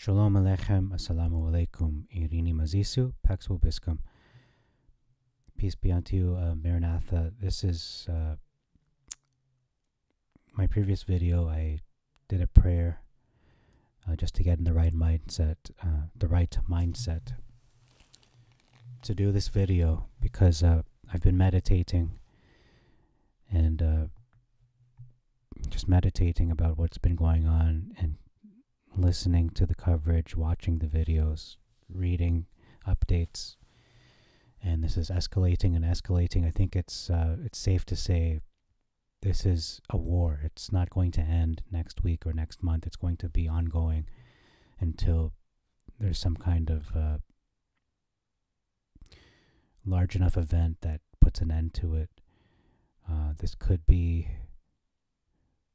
Shalom Aleichem, Assalamu Alaikum, Irini Mazisu, Pax Vobiscum. Peace be unto you, uh, Maranatha. This is uh, my previous video. I did a prayer uh, just to get in the right mindset, uh, the right mindset to do this video because uh, I've been meditating and uh, just meditating about what's been going on and listening to the coverage, watching the videos, reading updates, and this is escalating and escalating. I think it's uh, it's safe to say this is a war. It's not going to end next week or next month. It's going to be ongoing until there's some kind of uh, large enough event that puts an end to it. Uh, this could be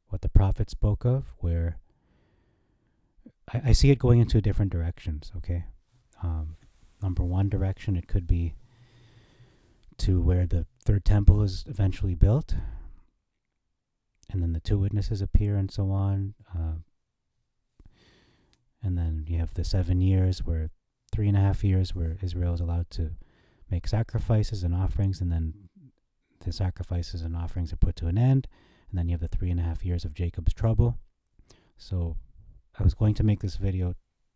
what the prophet spoke of, where I, I see it going into different directions. Okay, um, number one direction, it could be to where the third temple is eventually built, and then the two witnesses appear, and so on. Uh, and then you have the seven years, where three and a half years, where Israel is allowed to make sacrifices and offerings, and then the sacrifices and offerings are put to an end, and then you have the three and a half years of Jacob's trouble. So I was going to make this video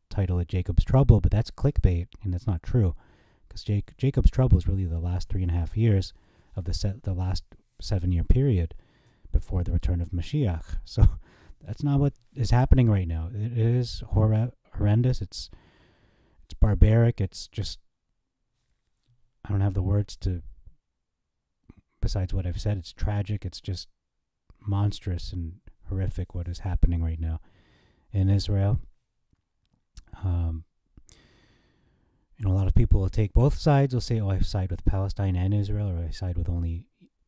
title it Jacob's Trouble, but that's clickbait, and that's not true, because Jake, Jacob's Trouble is really the last three and a half years of the set, the last seven year period before the return of Mashiach. So that's not what is happening right now. It is hor- horrendous. It's it's barbaric. It's just I don't have the words to besides what I've said. It's tragic. It's just monstrous and horrific what is happening right now in Israel. Um, you know, a lot of people will take both sides. They'll say, "Oh, I side with Palestine and Israel," or "I side with only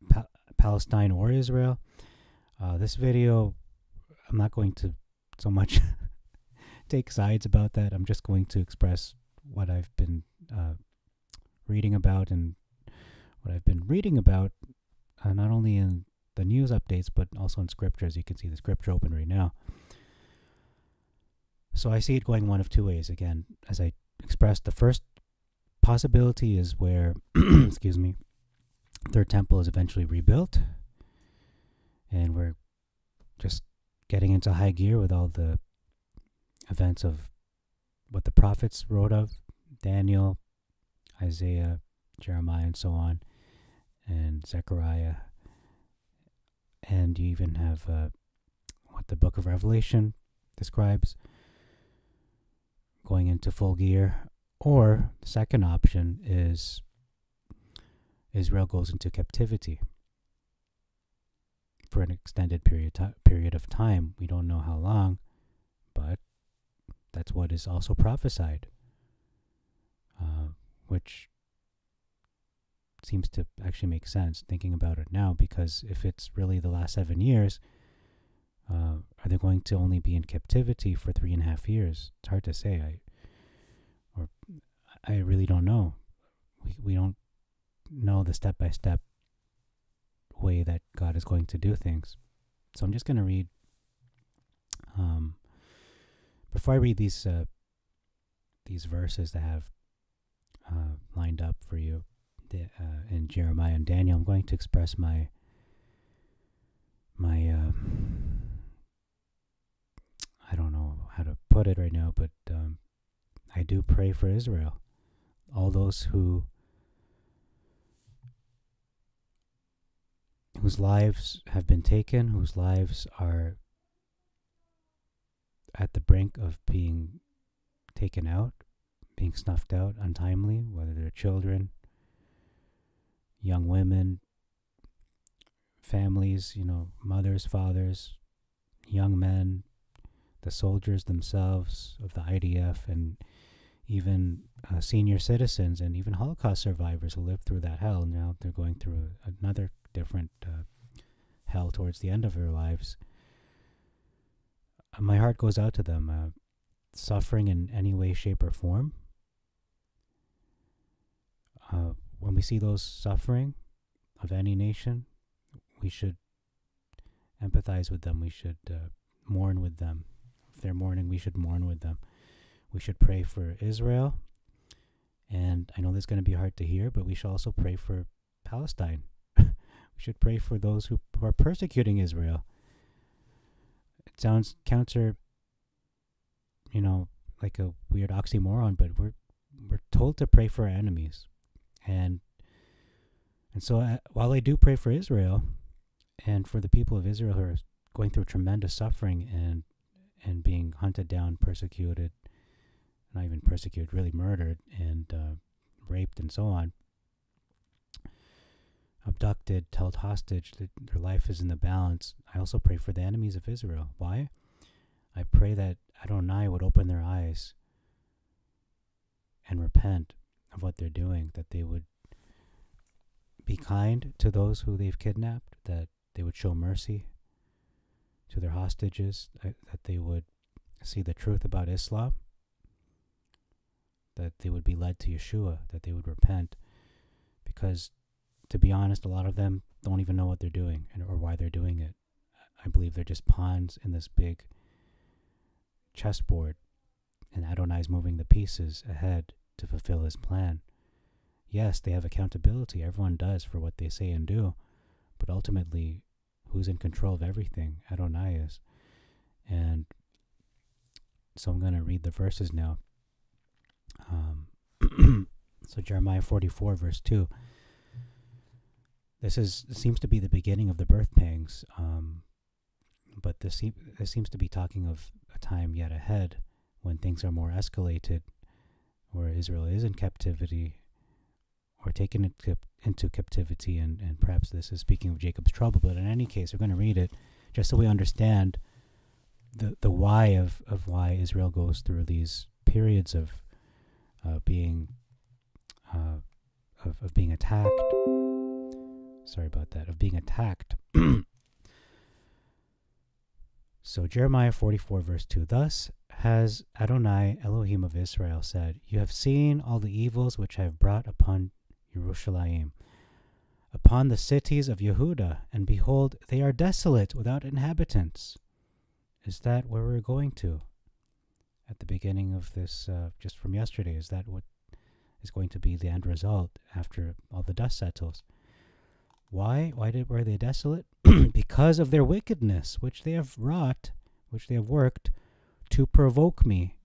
pa- Palestine or Israel." Uh, this video, I'm not going to so much take sides about that. I'm just going to express what I've been uh, reading about and what I've been reading about, uh, not only in the news updates but also in scriptures. You can see the scripture open right now. So I see it going one of two ways. Again, as I expressed, the first possibility is where, excuse me, third temple is eventually rebuilt, and we're just getting into high gear with all the events of what the prophets wrote of Daniel, Isaiah, Jeremiah, and so on, and Zechariah. And you even have uh, what the book of Revelation describes going into full gear. Or the second option is Israel goes into captivity for an extended period period of time. We don't know how long, but that's what is also prophesied, uh, which seems to actually make sense thinking about it now. Because if it's really the last seven years, uh, are they going to only be in captivity for three and a half years? It's hard to say. I or I really don't know. We we don't know the step by step way that God is going to do things. So I'm just going to read. Um, before I read these uh, these verses that have uh, lined up for you the, uh, in Jeremiah and Daniel, I'm going to express my my uh, I don't know how to put it right now, but um, I do pray for Israel, all those who whose lives have been taken, whose lives are at the brink of being taken out, being snuffed out untimely, whether they're children, young women, families, you know, mothers, fathers, young men, the soldiers themselves of the IDF, and even uh, senior citizens and even Holocaust survivors who lived through that hell. Now they're going through another different uh, hell towards the end of their lives. My heart goes out to them. Uh, suffering in any way, shape, or form. Uh, when we see those suffering of any nation, we should empathize with them. We should uh, mourn with them. They're mourning, we should mourn with them. We should pray for Israel. And I know this is going to be hard to hear, but we should also pray for Palestine. we should pray for those who, who are persecuting Israel. It sounds counter, you know, like a weird oxymoron, but we're we're told to pray for our enemies, and and so uh, while I do pray for Israel, and for the people of Israel who are going through tremendous suffering and and being hunted down, persecuted, not even persecuted, really murdered and uh, raped and so on, abducted, held hostage, that their life is in the balance. I also pray for the enemies of Israel. Why? I pray that Adonai would open their eyes and repent of what they're doing, that they would be kind to those who they've kidnapped, that they would show mercy to their hostages, uh, that they would see the truth about Islam, that they would be led to Yeshua, that they would repent. Because, to be honest, a lot of them don't even know what they're doing and, or why they're doing it. I believe they're just pawns in this big chessboard, and Adonai's moving the pieces ahead to fulfill his plan. Yes, they have accountability, everyone does for what they say and do, but ultimately, who's in control of everything? Adonai is. And so I'm going to read the verses now. Um, so Jeremiah 44, verse 2. This is seems to be the beginning of the birth pangs, um, but this, this seems to be talking of a time yet ahead when things are more escalated, where Israel is in captivity or taken into, into captivity, and, and perhaps this is speaking of Jacob's trouble, but in any case, we're going to read it just so we understand the, the why of, of why Israel goes through these periods of uh, being uh, of, of being attacked. Sorry about that, of being attacked. so Jeremiah 44 verse 2, Thus has Adonai Elohim of Israel said, You have seen all the evils which I have brought upon Yerushalayim, upon the cities of Yehuda, and behold, they are desolate without inhabitants. Is that where we're going to? At the beginning of this, uh, just from yesterday, is that what is going to be the end result after all the dust settles? Why? Why did were they desolate? because of their wickedness, which they have wrought, which they have worked, to provoke me,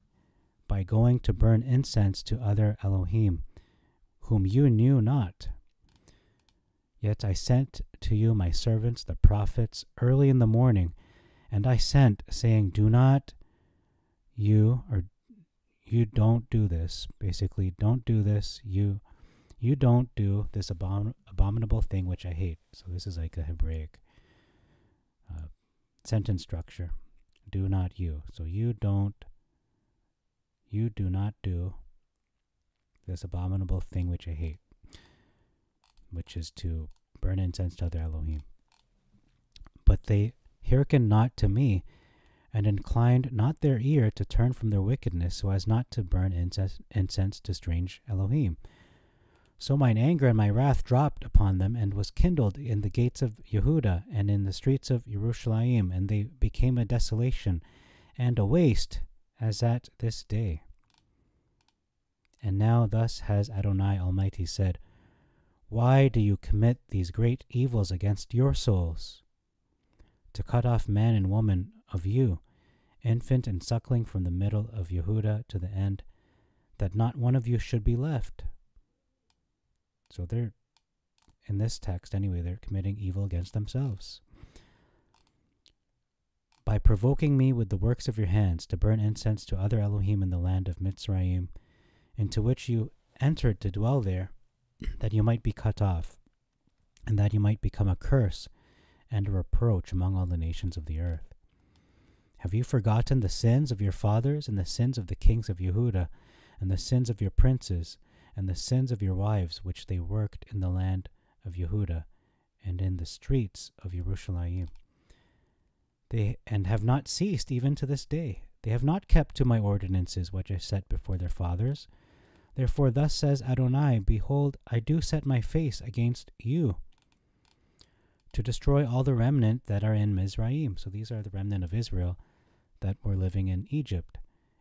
by going to burn incense to other Elohim whom you knew not. Yet I sent to you my servants, the prophets, early in the morning, and I sent, saying, Do not you, or you don't do this. Basically, don't do this. You you don't do this abom- abominable thing which I hate. So this is like a Hebraic uh, sentence structure. Do not you. So you don't. You do not do this abominable thing which I hate, which is to burn incense to other Elohim. But they hearkened not to me, and inclined not their ear to turn from their wickedness, so as not to burn incense, incense to strange Elohim. So mine anger and my wrath dropped upon them, and was kindled in the gates of Yehuda and in the streets of Jerusalem, and they became a desolation and a waste, as at this day. And now thus has Adonai Almighty said, Why do you commit these great evils against your souls? To cut off man and woman of you, infant and suckling from the middle of Yehuda to the end, that not one of you should be left. So they're, in this text anyway, they're committing evil against themselves. By provoking me with the works of your hands to burn incense to other Elohim in the land of Mitzrayim, into which you entered to dwell there, that you might be cut off, and that you might become a curse and a reproach among all the nations of the earth. Have you forgotten the sins of your fathers, and the sins of the kings of Yehuda, and the sins of your princes, and the sins of your wives, which they worked in the land of Yehuda, and in the streets of Jerusalem? They and have not ceased even to this day. They have not kept to my ordinances which I set before their fathers, Therefore, thus says Adonai Behold, I do set my face against you to destroy all the remnant that are in Mizraim. So these are the remnant of Israel that were living in Egypt.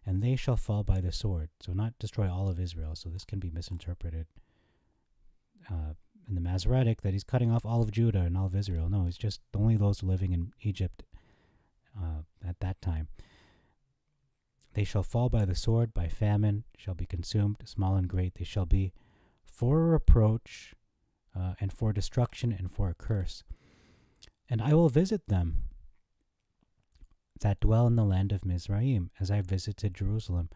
and they shall fall by the sword. So, not destroy all of Israel. So, this can be misinterpreted uh, in the Masoretic that he's cutting off all of Judah and all of Israel. No, it's just only those living in Egypt uh, at that time. They shall fall by the sword, by famine, shall be consumed, small and great they shall be, for reproach, uh, and for destruction, and for a curse. And I will visit them that dwell in the land of Mizraim, as I visited Jerusalem,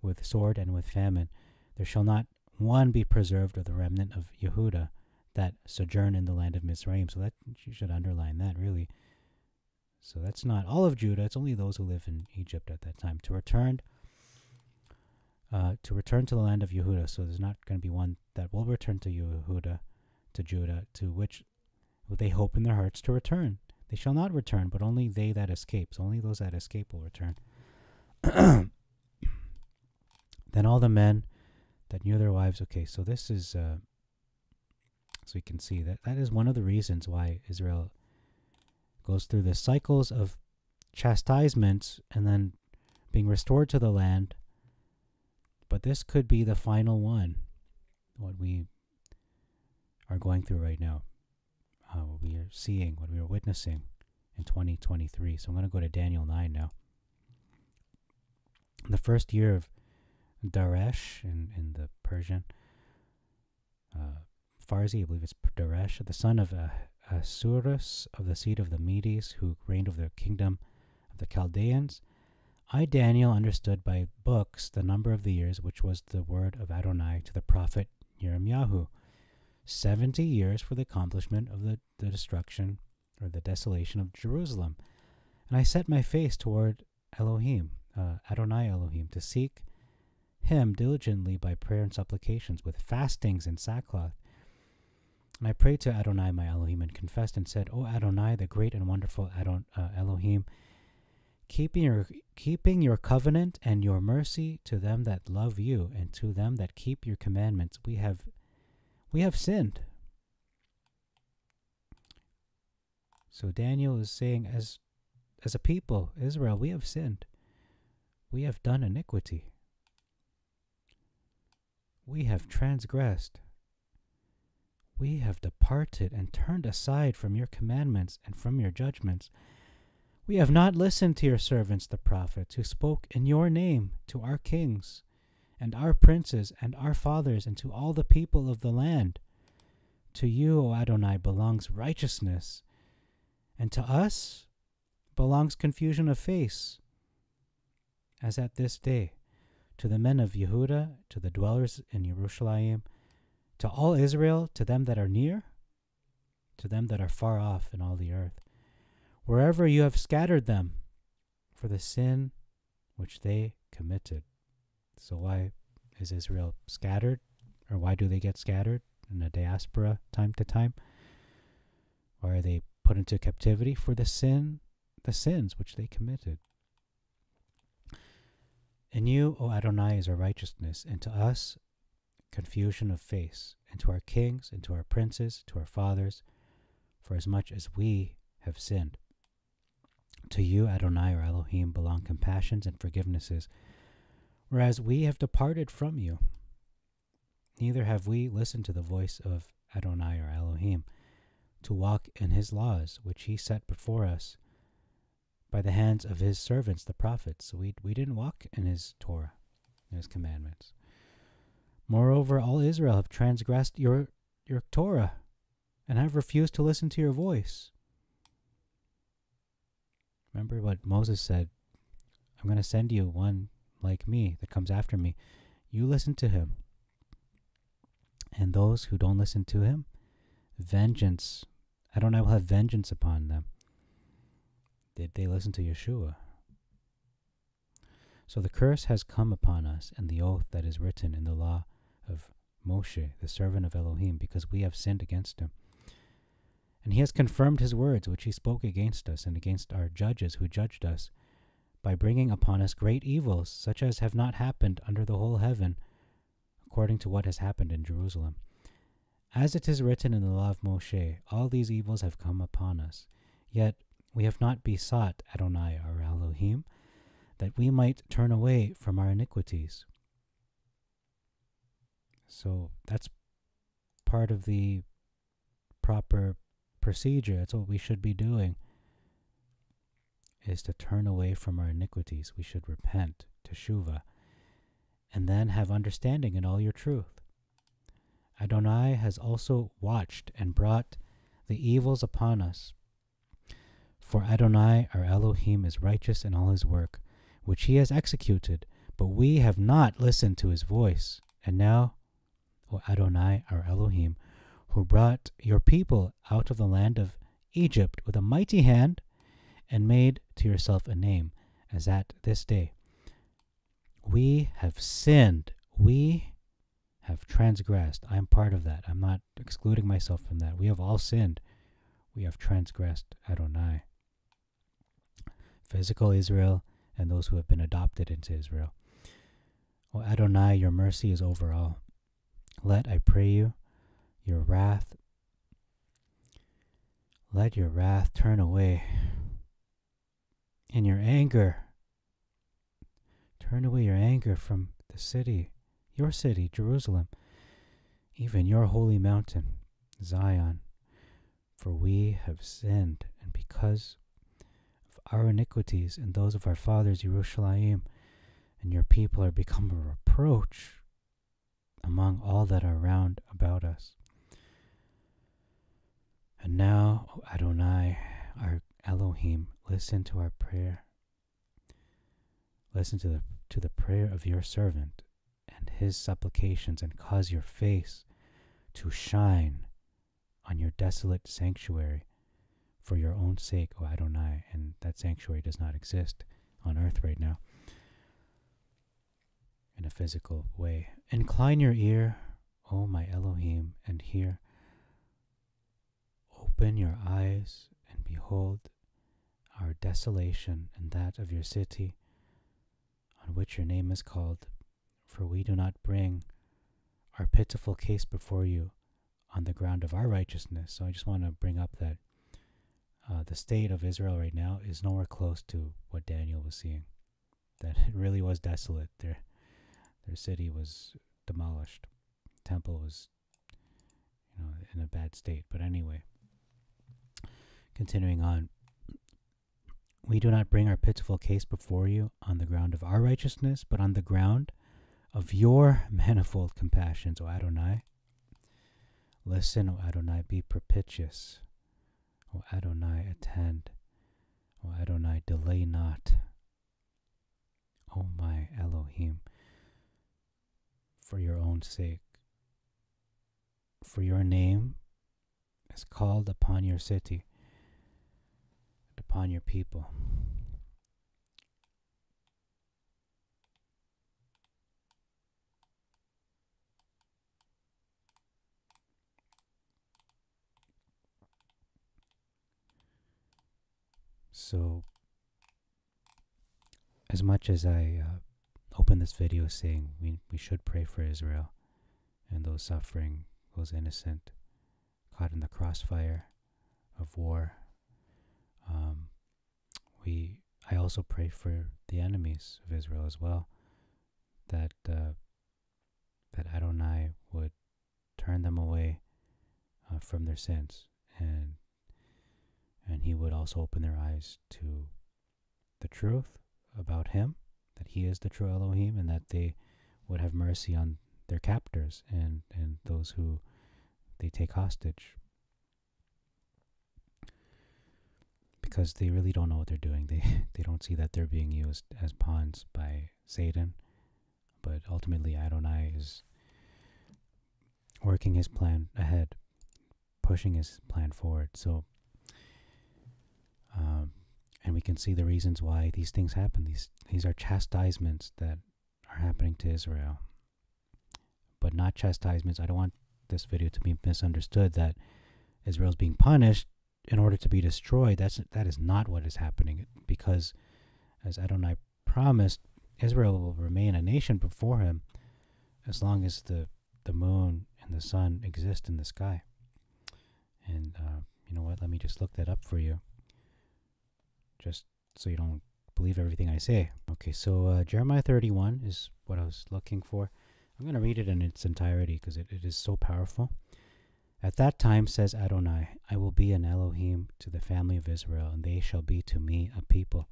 with sword and with famine. There shall not one be preserved of the remnant of Yehuda that sojourn in the land of Mizraim. So that you should underline that really. So that's not all of Judah. It's only those who live in Egypt at that time to return. Uh, to return to the land of Yehuda. So there's not going to be one that will return to Yehuda, to Judah, to which they hope in their hearts to return. They shall not return, but only they that escape. So only those that escape will return. then all the men that knew their wives. Okay, so this is uh, so you can see that that is one of the reasons why Israel goes through the cycles of chastisements and then being restored to the land. But this could be the final one, what we are going through right now, uh, what we are seeing, what we are witnessing in 2023. So I'm going to go to Daniel 9 now. In the first year of Daresh in, in the Persian, uh, Farsi, I believe it's Daresh, the son of uh, Ahasuerus of the seed of the Medes, who reigned over the kingdom of the Chaldeans. I, Daniel, understood by books the number of the years which was the word of Adonai to the prophet Yirmiyahu. Seventy years for the accomplishment of the, the destruction or the desolation of Jerusalem. And I set my face toward Elohim, uh, Adonai Elohim, to seek him diligently by prayer and supplications, with fastings and sackcloth. And I prayed to Adonai my Elohim and confessed and said, O Adonai, the great and wonderful Adon, uh, Elohim, keeping your, keeping your covenant and your mercy to them that love you and to them that keep your commandments, we have, we have sinned. So Daniel is saying, as, as a people, Israel, we have sinned. We have done iniquity. We have transgressed we have departed and turned aside from your commandments and from your judgments. We have not listened to your servants the prophets, who spoke in your name to our kings, and our princes, and our fathers, and to all the people of the land. To you, O Adonai, belongs righteousness, and to us belongs confusion of face, as at this day. To the men of Yehuda, to the dwellers in Jerusalem, to all Israel, to them that are near, to them that are far off in all the earth, wherever you have scattered them for the sin which they committed. So, why is Israel scattered? Or why do they get scattered in a diaspora time to time? Why are they put into captivity? For the sin, the sins which they committed. In you, O Adonai, is our righteousness, and to us confusion of face, and to our kings, and to our princes, to our fathers, for as much as we have sinned. To you, Adonai or Elohim, belong compassions and forgivenesses, whereas we have departed from you. Neither have we listened to the voice of Adonai or Elohim, to walk in his laws, which he set before us by the hands of his servants, the prophets. So we, we didn't walk in his Torah, in his commandments. Moreover, all Israel have transgressed your, your Torah and have refused to listen to your voice. Remember what Moses said I'm going to send you one like me that comes after me. You listen to him. And those who don't listen to him, vengeance, Adonai will have vengeance upon them. Did they listen to Yeshua? So the curse has come upon us, and the oath that is written in the law of Moshe, the servant of Elohim, because we have sinned against him. And he has confirmed his words which he spoke against us and against our judges who judged us, by bringing upon us great evils, such as have not happened under the whole heaven, according to what has happened in Jerusalem. As it is written in the law of Moshe, all these evils have come upon us. Yet we have not besought Adonai our Elohim, that we might turn away from our iniquities. So that's part of the proper procedure. That's what we should be doing is to turn away from our iniquities. We should repent, teshuva, and then have understanding in all your truth. Adonai has also watched and brought the evils upon us. For Adonai, our Elohim, is righteous in all his work, which he has executed, but we have not listened to his voice. And now, O Adonai, our Elohim, who brought your people out of the land of Egypt with a mighty hand, and made to yourself a name, as at this day. We have sinned. We have transgressed. I'm part of that. I'm not excluding myself from that. We have all sinned. We have transgressed Adonai. Physical Israel and those who have been adopted into Israel. O Adonai, your mercy is over all. Let, I pray you, your wrath, let your wrath turn away and your anger. Turn away your anger from the city, your city, Jerusalem, even your holy mountain, Zion. For we have sinned, and because of our iniquities and those of our fathers, Jerusalem, and your people are become a reproach among all that are round about us. And now, O Adonai, our Elohim, listen to our prayer. Listen to the, to the prayer of your servant and his supplications, and cause your face to shine on your desolate sanctuary for your own sake, O Adonai. And that sanctuary does not exist on earth right now in a physical way. Incline your ear, O my Elohim, and hear. Open your eyes and behold our desolation and that of your city, on which your name is called, for we do not bring our pitiful case before you on the ground of our righteousness. So I just want to bring up that uh, the state of Israel right now is nowhere close to what Daniel was seeing. That it really was desolate. Their their city was demolished. Temple was, you know, in a bad state. But anyway, continuing on. We do not bring our pitiful case before you on the ground of our righteousness, but on the ground of your manifold compassions, O Adonai. Listen, O Adonai, be propitious. O Adonai, attend. O Adonai, delay not. O my Elohim, for your own sake. For your name is called upon your city upon your people. So, as much as I uh, open this video saying we, we should pray for Israel and those suffering, those innocent, caught in the crossfire of war. Um, we, I also pray for the enemies of Israel as well, that uh, that Adonai would turn them away uh, from their sins, and and He would also open their eyes to the truth about Him, that He is the true Elohim, and that they would have mercy on their captors and and those who they take hostage because they really don't know what they're doing. They they don't see that they're being used as pawns by Satan, but ultimately Adonai is working his plan ahead, pushing his plan forward. So, um, and we can see the reasons why these things happen. These these are chastisements that are happening to Israel, but not chastisements. I don't want this video to be misunderstood that Israel's being punished in order to be destroyed. That's that is not what is happening because, as Adonai promised, Israel will remain a nation before Him as long as the the moon and the sun exist in the sky. And uh, you know what? Let me just look that up for you, just so you don't believe everything I say. Okay, so uh, Jeremiah 31 is what I was looking for. I'm going to read it in its entirety because it, it is so powerful. At that time, says Adonai, I will be an Elohim to the family of Israel, and they shall be to me a people.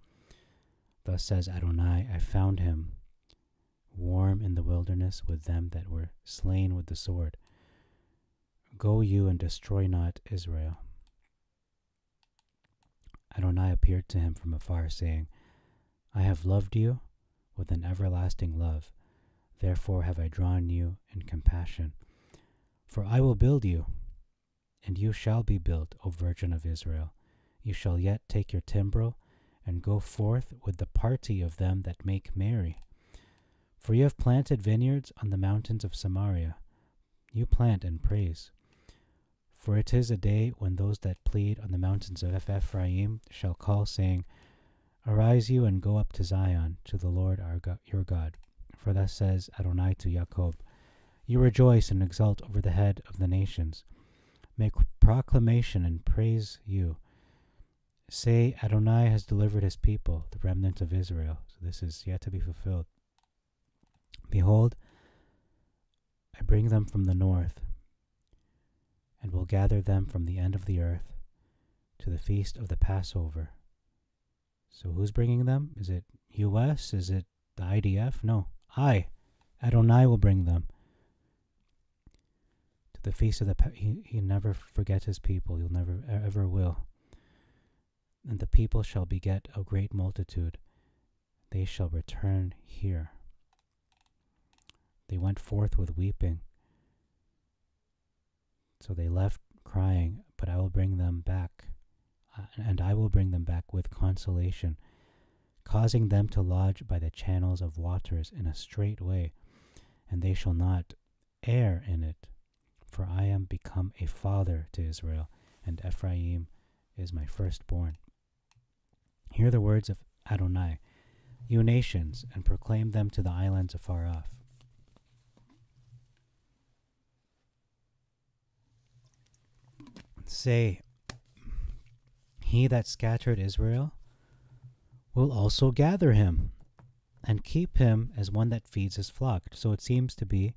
Thus says Adonai, I found him warm in the wilderness with them that were slain with the sword. Go you and destroy not Israel. Adonai appeared to him from afar, saying, I have loved you with an everlasting love. Therefore have I drawn you in compassion. For I will build you, and you shall be built, O Virgin of Israel. You shall yet take your timbrel, and go forth with the party of them that make merry. For you have planted vineyards on the mountains of Samaria. You plant and praise. For it is a day when those that plead on the mountains of Ephraim shall call, saying, Arise you and go up to Zion, to the Lord our God, your God. For thus says Adonai to Jacob, You rejoice and exult over the head of the nations. Make proclamation and praise you. Say, Adonai has delivered his people, the remnant of Israel. So this is yet to be fulfilled. Behold, I bring them from the north and will gather them from the end of the earth to the feast of the Passover. So who's bringing them? Is it U.S.? Is it the IDF? No, I, Adonai, will bring them to the feast of the. Pa- he he never forgets his people. He'll never ever will. And the people shall beget a great multitude. They shall return here. They went forth with weeping so they left crying, but I will bring them back, uh, and I will bring them back with consolation, causing them to lodge by the channels of waters in a straight way, and they shall not err in it. For I am become a father to Israel, and Ephraim is my firstborn. Hear the words of Adonai, you nations, and proclaim them to the islands afar off. Say, He that scattered Israel will also gather him and keep him as one that feeds his flock. So it seems to be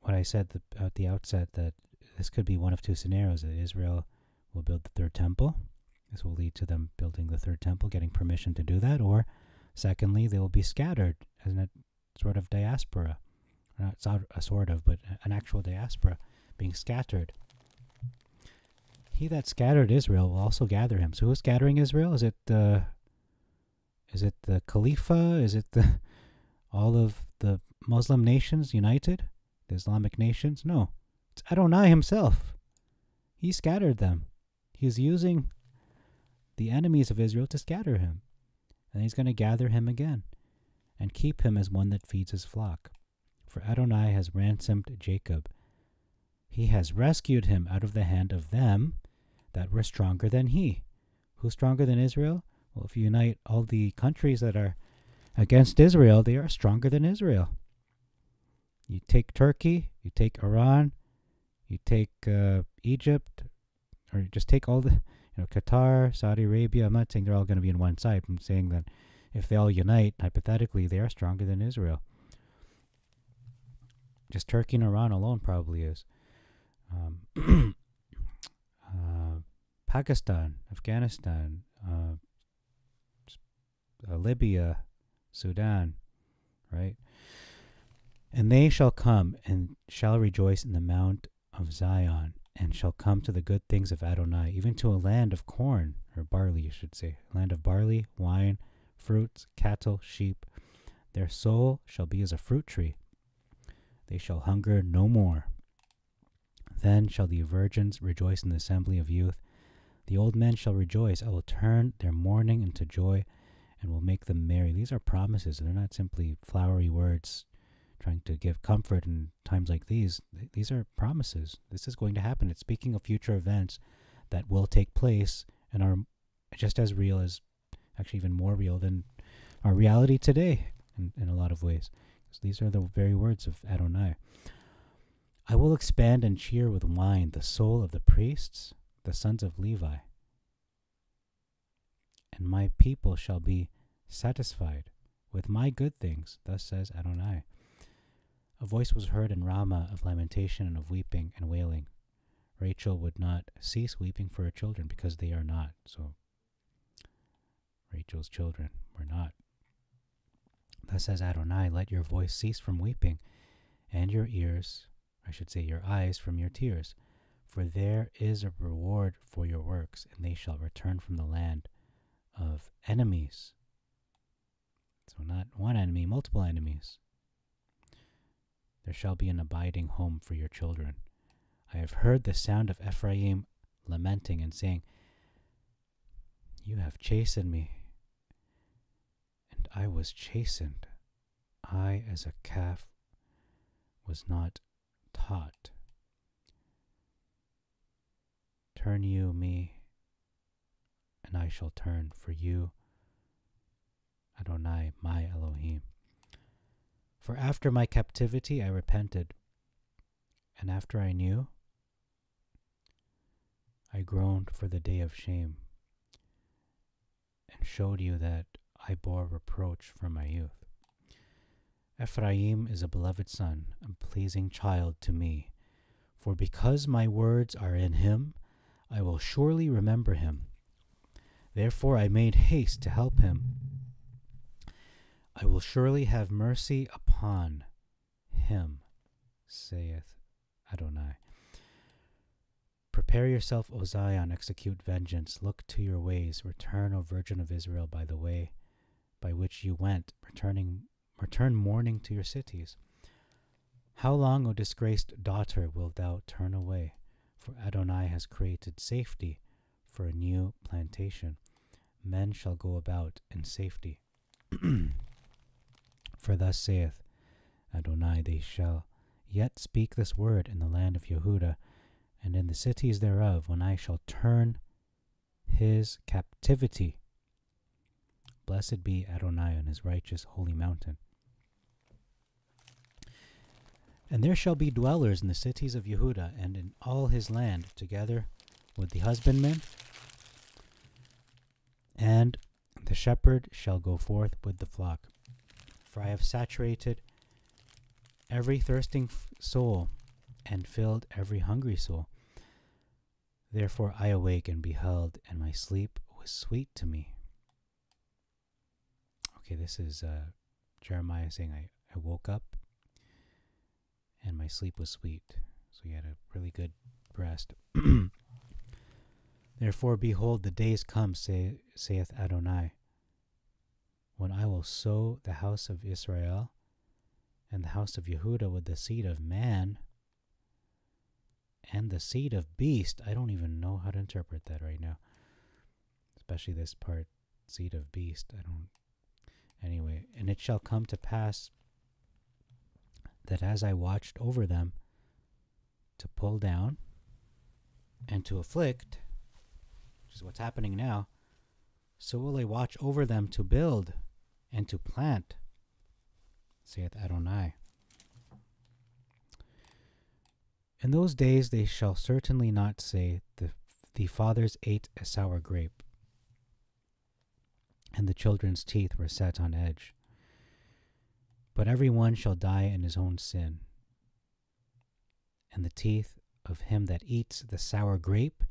what I said at the outset that this could be one of two scenarios that Israel will build the third temple. This will lead to them building the third temple, getting permission to do that. Or, secondly, they will be scattered as a sort of diaspora. Not a sort of, but an actual diaspora being scattered. He that scattered Israel will also gather him. So who's scattering Israel? Is it uh, is it the Khalifa? Is it the all of the Muslim nations united? The Islamic nations? No. It's Adonai himself. He scattered them. He's using the enemies of Israel to scatter him. And he's going to gather him again and keep him as one that feeds his flock. For Adonai has ransomed Jacob. He has rescued him out of the hand of them that were stronger than he. Who's stronger than Israel? Well, if you unite all the countries that are against Israel, they are stronger than Israel. You take Turkey, you take Iran, you take uh, Egypt, or just take all the, you know, Qatar, Saudi Arabia. I'm not saying they're all going to be on one side. I'm saying that if they all unite, hypothetically, they are stronger than Israel. Just Turkey and Iran alone probably is. Um, Pakistan, Afghanistan, uh, uh, Libya, Sudan, right? And they shall come and shall rejoice in the mount of Zion, and shall come to the good things of Adonai, even to a land of corn, or barley, you should say, land of barley, wine, fruits, cattle, sheep. Their soul shall be as a fruit tree. They shall hunger no more. Then shall the virgins rejoice in the assembly of youth. The old men shall rejoice. I will turn their mourning into joy and will make them merry. These are promises. They're not simply flowery words trying to give comfort in times like these. These are promises. This is going to happen. It's speaking of future events that will take place and are just as real as, actually, even more real than our reality today in, in a lot of ways. So these are the very words of Adonai. I will expand and cheer with wine the soul of the priests, the sons of Levi. and my people shall be satisfied with my good things. Thus says Adonai. A voice was heard in Ramah of lamentation and of weeping and wailing. Rachel would not cease weeping for her children because they are not. So, Rachel's children were not. Thus says Adonai, let your voice cease from weeping, and your ears, I should say your eyes, from your tears. For there is a reward for your works, and they shall return from the land of enemies. So, not one enemy, multiple enemies. There shall be an abiding home for your children. I have heard the sound of Ephraim lamenting and saying, You have chastened me, and I was chastened. I, as a calf, was not taught. Turn you me, and I shall turn for you, Adonai, my Elohim. For after my captivity I repented, and after I knew, I groaned for the day of shame, and showed you that I bore reproach from my youth. Ephraim is a beloved son, a pleasing child to me. For because my words are in him, I will surely remember him. Therefore I made haste to help him. I will surely have mercy upon him, saith Adonai. Prepare yourself, O Zion, execute vengeance. Look to your ways. Return, O Virgin of Israel, by the way by which you went, returning return mourning to your cities. How long, O disgraced daughter, wilt thou turn away? For Adonai has created safety for a new plantation. Men shall go about in safety. for thus saith Adonai, they shall yet speak this word in the land of Yehuda, and in the cities thereof, when I shall turn his captivity. Blessed be Adonai on his righteous holy mountain. And there shall be dwellers in the cities of Yehuda and in all his land, together with the husbandman, and the shepherd shall go forth with the flock. For I have saturated every thirsting soul and filled every hungry soul. Therefore I awake and beheld, and my sleep was sweet to me. Okay, this is uh, Jeremiah saying, I, I woke up and my sleep was sweet. So he had a really good rest. Therefore, behold, the days come, say, saith Adonai, when I will sow the house of Israel and the house of Yehuda with the seed of man and the seed of beast. I don't even know how to interpret that right now, especially this part, seed of beast. I don't. Anyway, and it shall come to pass that as I watched over them to pull down and to afflict, which is what's happening now, so will I watch over them to build and to plant, saith Adonai. In those days they shall certainly not say, The, the fathers ate a sour grape, and the children's teeth were set on edge. But every one shall die in his own sin. And the teeth of him that eats the sour grape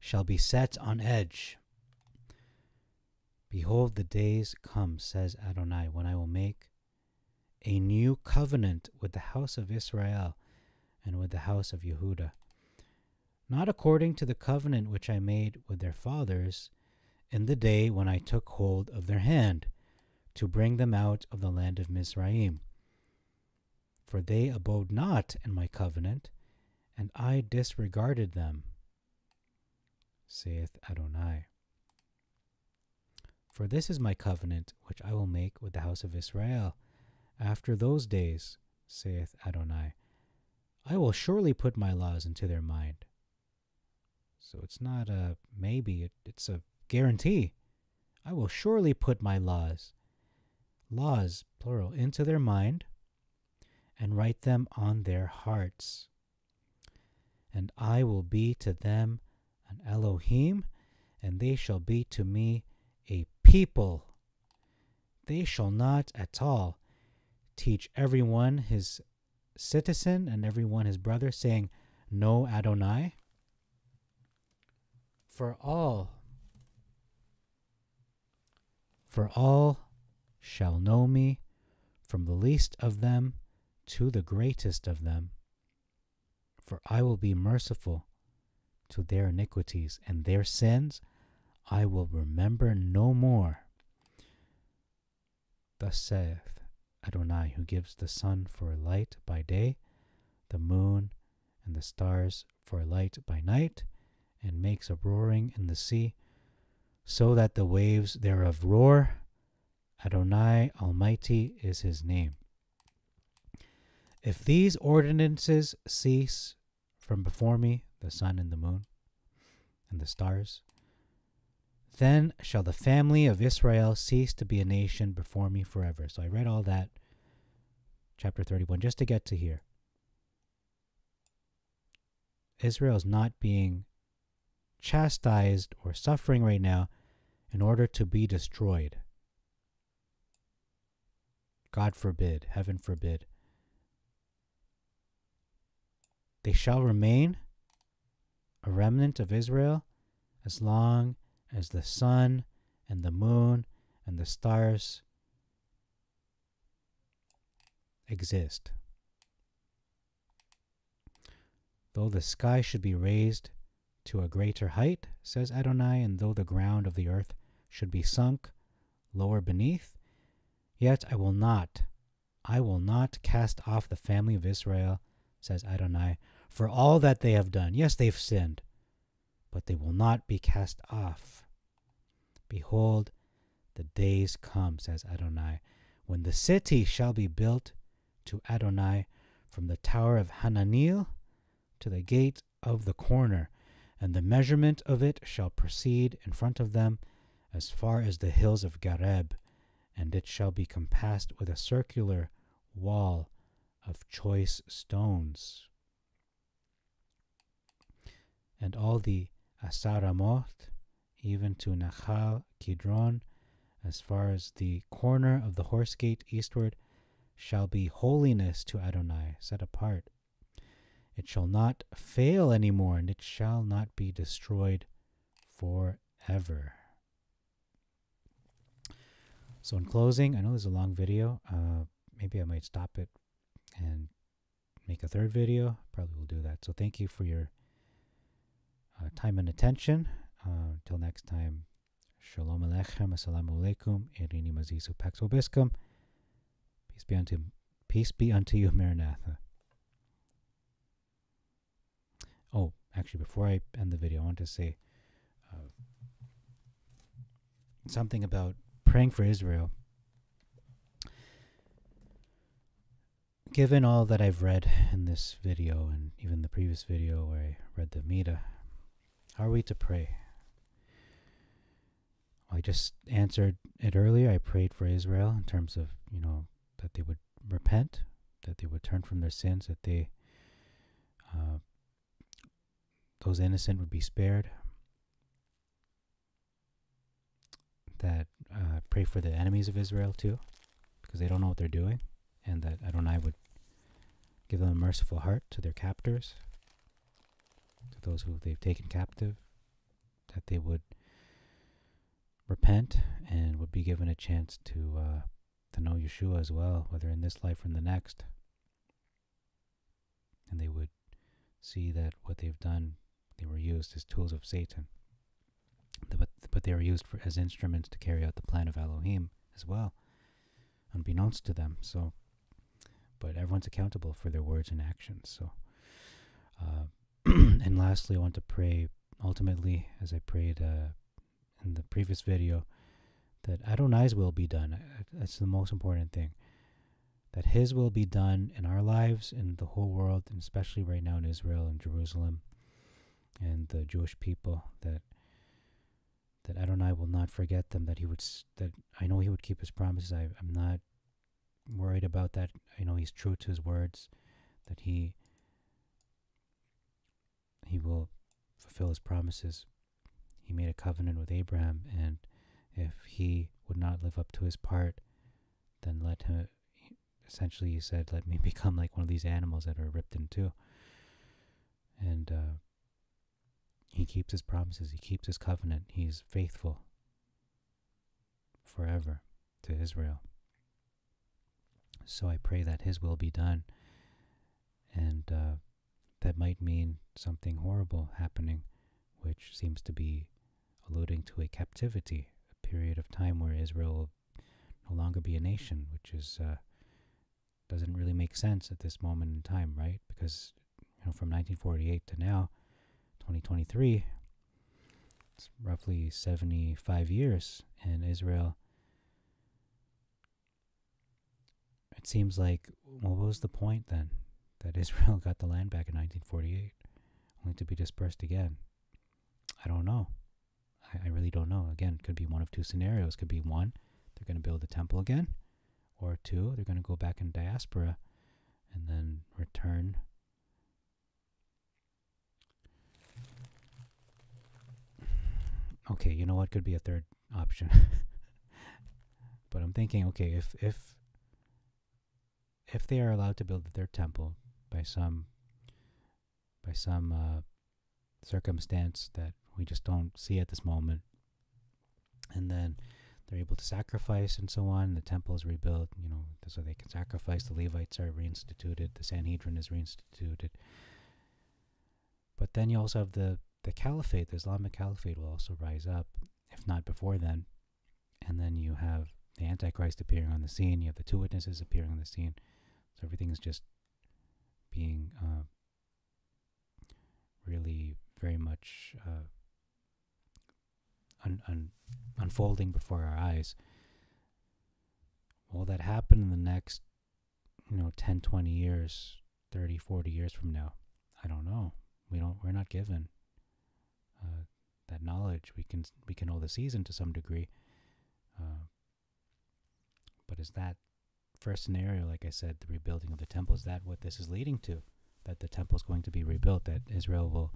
shall be set on edge. Behold, the days come, says Adonai, when I will make a new covenant with the house of Israel and with the house of Yehuda, not according to the covenant which I made with their fathers in the day when I took hold of their hand to bring them out of the land of Mizraim. For they abode not in my covenant, and I disregarded them, saith Adonai. For this is my covenant which I will make with the house of Israel after those days, saith Adonai. I will surely put my laws into their mind. So it's not a maybe, it, it's a guarantee. I will surely put my laws laws, plural, into their mind and write them on their hearts. And I will be to them an Elohim, and they shall be to me a people. They shall not at all teach everyone his citizen and everyone his brother, saying, Know Adonai. For all, for all shall know me, from the least of them to the greatest of them. For I will be merciful to their iniquities, and their sins I will remember no more. Thus saith Adonai, who gives the sun for light by day, the moon and the stars for light by night, and makes a roaring in the sea, so that the waves thereof roar. Adonai Almighty is his name. If these ordinances cease from before me, the sun and the moon and the stars, then shall the family of Israel cease to be a nation before me forever. So I read all that, chapter 31, just to get to here. Israel is not being chastised or suffering right now in order to be destroyed. God forbid, heaven forbid. They shall remain a remnant of Israel as long as the sun and the moon and the stars exist. Though the sky should be raised to a greater height, says Adonai, and though the ground of the earth should be sunk lower beneath, yet I will not, I will not cast off the family of Israel, says Adonai, for all that they have done. Yes, they've sinned, but they will not be cast off. Behold, the days come, says Adonai, when the city shall be built to Adonai from the tower of Hananeel to the gate of the corner, and the measurement of it shall proceed in front of them as far as the hills of Gareb, and it shall be compassed with a circular wall of choice stones. And all the Asaramoth, even to Nachal Kidron, as far as the corner of the horse gate eastward, shall be holiness to Adonai, set apart. It shall not fail any more, and it shall not be destroyed forever. So, in closing, I know this is a long video. Uh, maybe I might stop it and make a third video. Probably will do that. So, thank you for your uh, time and attention. Uh, until next time, Shalom Aleichem, Assalamu Alaikum, Irini Mazisu Pax Vobiscum. Peace be unto peace be unto you, Maranatha. Oh, actually, before I end the video, I want to say uh, something about praying for Israel. Given all that I've read in this video and even the previous video where I read the Mita, how are we to pray? I just answered it earlier. I prayed for Israel in terms of, you know, that they would repent, that they would turn from their sins, that they uh, those innocent would be spared. That uh, pray for the enemies of Israel too, because they don't know what they're doing, and that Adonai would give them a merciful heart to their captors, to those who they've taken captive, that they would repent and would be given a chance to uh, to know Yeshua as well, whether in this life or in the next, and they would see that what they've done they were used as tools of Satan. But, but they were used for, as instruments to carry out the plan of Elohim as well, unbeknownst to them. So, but everyone's accountable for their words and actions. So, uh, and lastly, I want to pray ultimately, as I prayed uh, in the previous video, that Adonai's will be done. That's the most important thing. That His will be done in our lives, in the whole world, and especially right now in Israel and Jerusalem and the Jewish people that that Adonai will not forget them. That he would that I know he would keep his promises. I, I'm not worried about that. I know he's true to his words. That he he will fulfill his promises. He made a covenant with Abraham, and if he would not live up to his part, then let him. Essentially, he said, "Let me become like one of these animals that are ripped in two." And uh, he keeps his promises. He keeps his covenant. He's faithful forever to Israel. So I pray that His will be done, and uh, that might mean something horrible happening, which seems to be alluding to a captivity, a period of time where Israel will no longer be a nation, which is uh, doesn't really make sense at this moment in time, right? Because you know, from 1948 to now, 2023, it's roughly 75 years, in Israel. It seems like, well, what was the point then? That Israel got the land back in 1948, only to be dispersed again. I don't know. I, I really don't know. Again, could be one of two scenarios. Could be one, they're going to build a temple again, or two, they're going to go back in diaspora and then return. Okay, you know what could be a third option. but I'm thinking, okay, if if if they are allowed to build their temple by some by some uh, circumstance that we just don't see at this moment, and then they're able to sacrifice and so on. The temple is rebuilt, you know, so they can sacrifice. The Levites are reinstituted. The Sanhedrin is reinstituted. But then you also have the the caliphate. The Islamic caliphate will also rise up, if not before then. And then you have the Antichrist appearing on the scene. You have the two witnesses appearing on the scene. So everything is just being uh, really very much uh, un- un- unfolding before our eyes. Will that happen in the next, you know, 10, 20 years, 30, 40 years from now? I don't know. We don't. We're not given uh, that knowledge. We can we can know the season to some degree, uh, but is that first scenario, like I said, the rebuilding of the temple, is that what this is leading to? That the temple is going to be rebuilt, that Israel will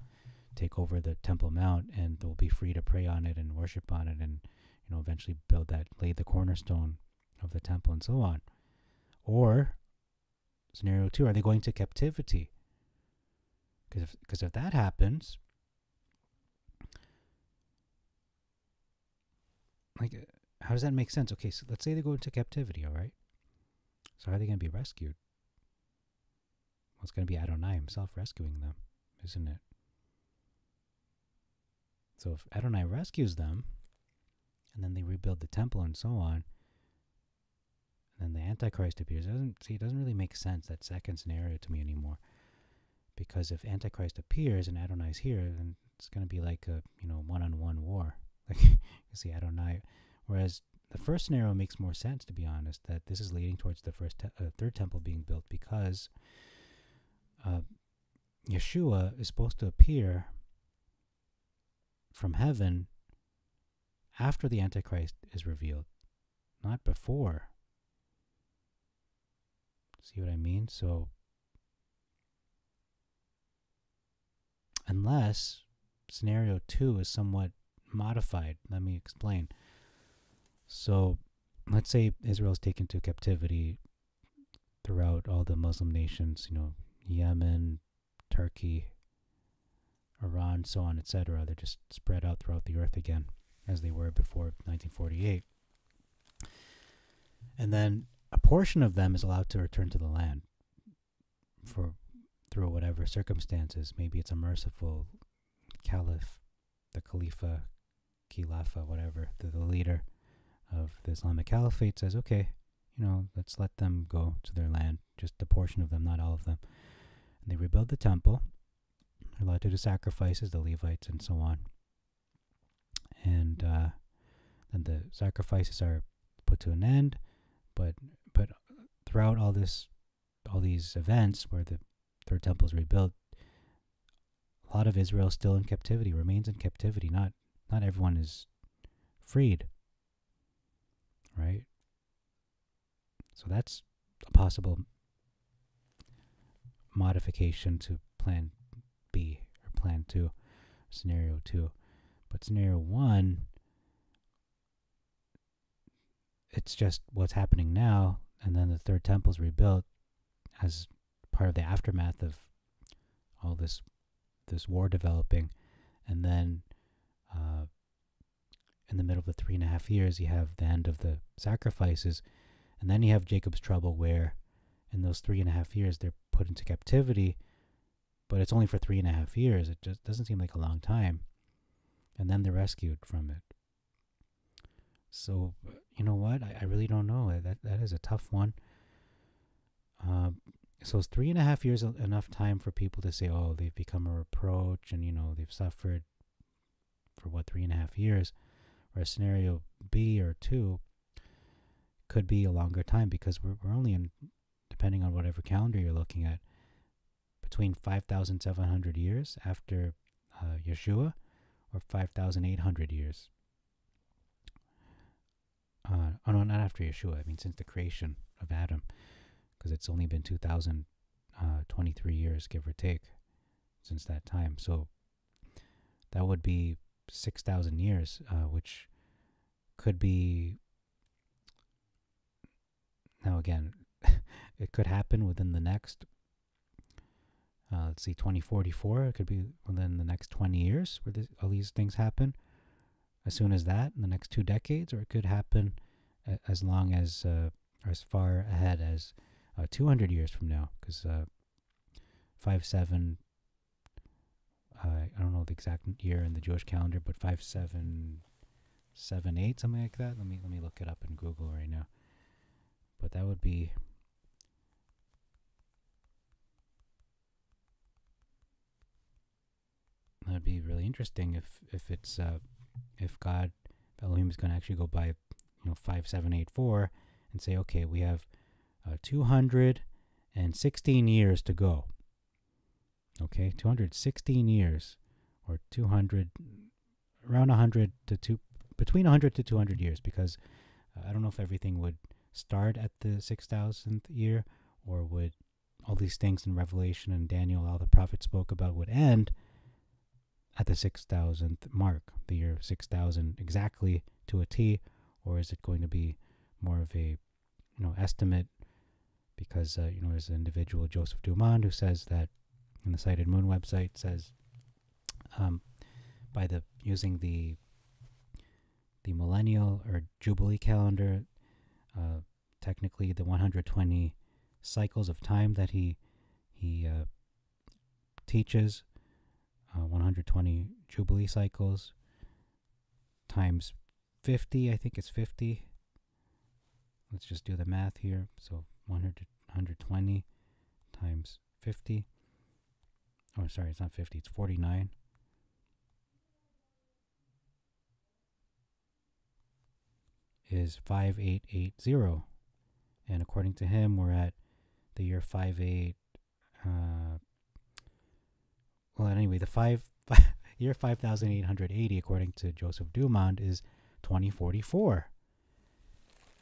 take over the Temple Mount and they'll be free to pray on it and worship on it and, you know, eventually build that, lay the cornerstone of the temple and so on. Or, scenario two, are they going to captivity? Because if, cause if that happens, like, how does that make sense? Okay, so let's say they go into captivity, all right? So how are they going to be rescued? Well, it's going to be Adonai himself rescuing them, isn't it? So if Adonai rescues them, and then they rebuild the temple and so on, and then the Antichrist appears, it doesn't see it doesn't really make sense that second scenario to me anymore. Because if Antichrist appears and Adonai's here, then it's going to be like a you know one-on-one war. You see Adonai, whereas the first scenario makes more sense to be honest. That this is leading towards the first te- uh, third temple being built because uh, Yeshua is supposed to appear from heaven after the Antichrist is revealed, not before. See what I mean? So, unless scenario two is somewhat modified, let me explain. So, let's say Israel is taken to captivity throughout all the Muslim nations, you know, Yemen, Turkey, Iran, so on, etc. They're just spread out throughout the earth again, as they were before 1948. And then a portion of them is allowed to return to the land for through whatever circumstances. Maybe it's a merciful caliph, the Khalifa, Khilafa, whatever, the, the leader of the Islamic Caliphate says, okay, you know, let's let them go to their land, just a portion of them, not all of them. And they rebuild the temple they're allowed to do sacrifices, the Levites, and so on. And uh, then the sacrifices are put to an end. But but throughout all this, all these events where the third temple is rebuilt, a lot of Israel is still in captivity, remains in captivity. Not not everyone is freed. Right. So that's a possible modification to plan B or plan two, scenario two. But scenario one, it's just what's happening now, and then the third temple's rebuilt as part of the aftermath of all this this war developing, and then uh, in the middle of the three and a half years, you have the end of the sacrifices, and then you have Jacob's trouble, where in those three and a half years they're put into captivity, but it's only for three and a half years. It just doesn't seem like a long time, and then they're rescued from it. So you know what? I, I really don't know. That that is a tough one. Um, so is three and a half years enough time for people to say, oh, they've become a reproach and, you know, they've suffered for what, three and a half years? Or scenario B or two could be a longer time because we're, we're only in, depending on whatever calendar you're looking at, between 5,700 years after uh, Yeshua or 5,800 years. Uh, oh, no, not after Yeshua. I mean, since the creation of Adam because it's only been 2023 uh, years, give or take, since that time. So that would be 6,000 years, uh, which could be. Now, again, it could happen within the next, uh, let's see, 2044. It could be within the next 20 years where this, all these things happen. As soon as that, in the next two decades, or it could happen as long as, uh, as far ahead as uh, 200 years from now, because uh, five seven. Uh, I don't know the exact year in the Jewish calendar, but five seven seven eight something like that. Let me let me look it up in Google right now. But that would be. That'd be really interesting if if it's uh, if God Elohim is going to actually go by you know five seven eight four and say okay we have uh, 216 years to go. Okay, 216 years, or 200, around 100 to two, between 100 to 200 years, because uh, I don't know if everything would start at the 6,000th year, or would all these things in Revelation and Daniel, all the prophets spoke about, would end at the 6,000th mark, the year 6,000 exactly to a T, or is it going to be more of a you know estimate? Because uh, you know there's an individual Joseph Dumond who says that in the Sighted Moon website says um, by the using the the millennial or jubilee calendar, uh, technically the 120 cycles of time that he he uh, teaches, uh, 120 jubilee cycles times 50. I think it's 50. Let's just do the math here. So 100 120 times 50. Oh, sorry, it's not 50, it's 49. Is 5880. And according to him, we're at the year 58. Uh, well, anyway, the five, five year 5880, according to Joseph Dumond, is 2044.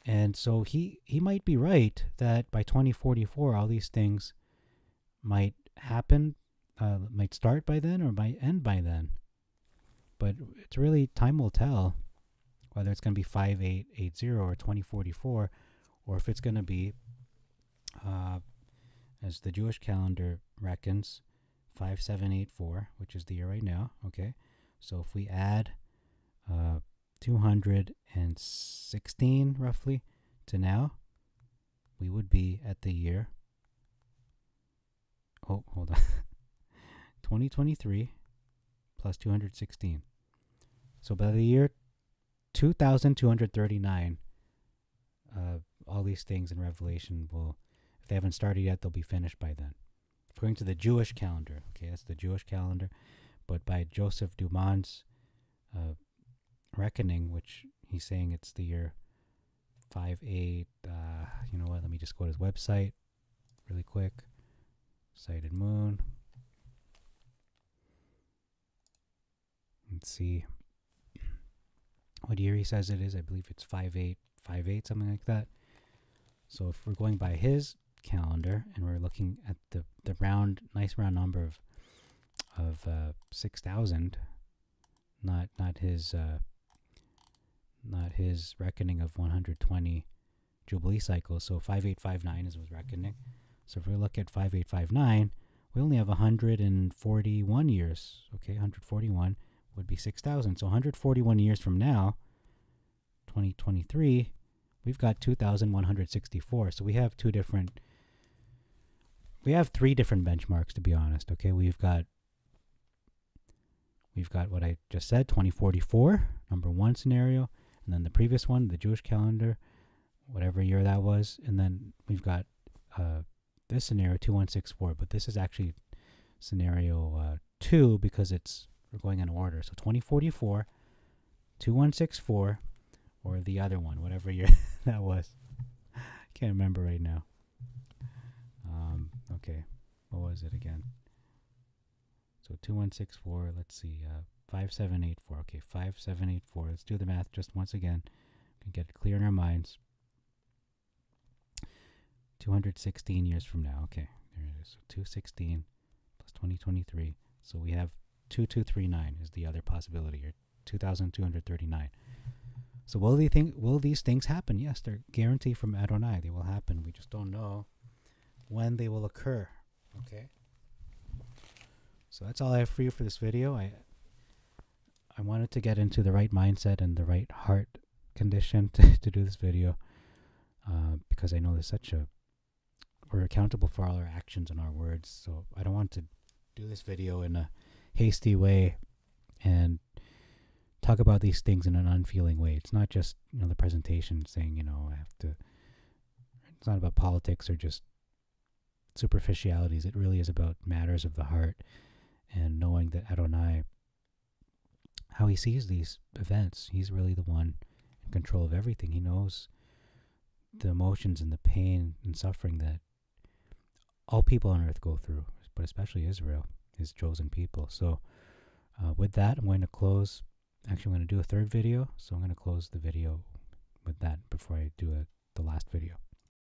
And so he, he might be right that by 2044, all these things might happen, uh, might start by then or might end by then. But it's really, time will tell whether it's going to be 5880 or 2044, or if it's going to be, uh, as the Jewish calendar reckons, 5784, which is the year right now. Okay. So if we add uh, 216 roughly to now, we would be at the year. Oh, hold on. 2023 plus 216. So by the year 2239, uh, all these things in Revelation will, if they haven't started yet, they'll be finished by then. According to the Jewish calendar, okay, that's the Jewish calendar, but by Joseph Dumond's uh, reckoning, which he's saying it's the year five eight. Uh, you know what? Let me just go to his website really quick. Sighted Moon. Let's see what year he says it is. I believe it's five eight five eight something like that. So if we're going by his calendar and we're looking at the the round, nice round number of of uh, six thousand, not not his uh, not his reckoning of 120 Jubilee cycles. So 5859 is his reckoning. So if we look at 5859, we only have 141 years. Okay, 141 would be 6,000. So 141 years from now, 2023, we've got 2,164. So we have two different, we have three different benchmarks to be honest. Okay, we've got we've got what I just said, 2044, number one scenario, and then the previous one, the Jewish calendar, whatever year that was, and then we've got uh, this scenario 2164, but this is actually scenario uh, two because it's we're going in order. So 2044, 2164, or the other one, whatever year that was. Can't remember right now. Um, okay, what was it again? So 2164, let's see, uh, 5784. Okay, 5784. Let's do the math just once again. Can get it clear in our minds. 216 years from now. Okay, there it is. So 216 plus 2023. So we have 2239 is the other possibility, or 2239. So will they think will these things happen? Yes, they're guaranteed from Adonai. They will happen. We just don't know when they will occur. Okay. So that's all I have for you for this video. I I wanted to get into the right mindset and the right heart condition to, to do this video uh, because I know there's such a we're accountable for all our actions and our words. So I don't want to do this video in a hasty way and talk about these things in an unfeeling way. It's not just you know the presentation saying you know I have to. It's not about politics or just superficialities. It really is about matters of the heart and knowing that Adonai, how he sees these events, he's really the one in control of everything. He knows the emotions and the pain and suffering that all people on earth go through, but especially Israel, his chosen people. So, uh, with that, I'm going to close. Actually, I'm going to do a third video, so I'm going to close the video with that before I do a, the last video.